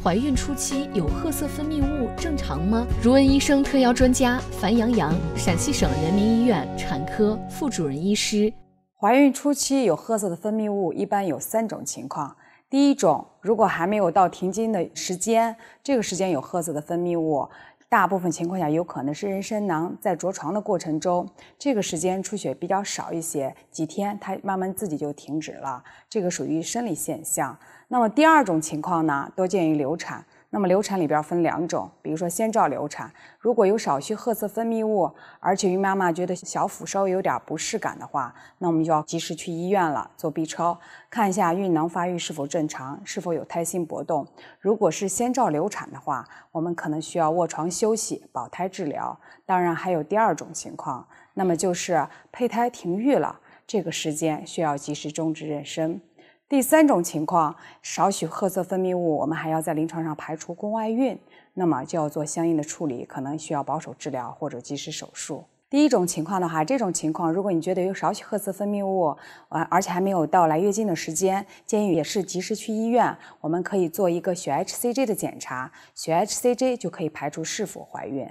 怀孕初期有褐色分泌物正常吗？如恩医生特邀专家樊阳阳，陕西省人民医院产科副主任医师。怀孕初期有褐色的分泌物，一般有三种情况。第一种，如果还没有到停经的时间，这个时间有褐色的分泌物，大部分情况下有可能是妊娠囊在着床的过程中，这个时间出血比较少一些，几天它慢慢自己就停止了，这个属于生理现象。那么第二种情况呢，多见于流产。那么流产里边分两种，比如说先兆流产，如果有少许褐色分泌物，而且孕妈妈觉得小腹稍微有点不适感的话，那我们就要及时去医院了，做 B 超，看一下孕囊发育是否正常，是否有胎心搏动。如果是先兆流产的话，我们可能需要卧床休息，保胎治疗。当然还有第二种情况，那么就是胚胎停育了，这个时间需要及时终止妊娠。第三种情况，少许褐色分泌物，我们还要在临床上排除宫外孕，那么就要做相应的处理，可能需要保守治疗或者及时手术。第一种情况的话，这种情况，如果你觉得有少许褐色分泌物，呃，而且还没有到来月经的时间，建议也是及时去医院，我们可以做一个血 hCG 的检查，血 hCG 就可以排除是否怀孕。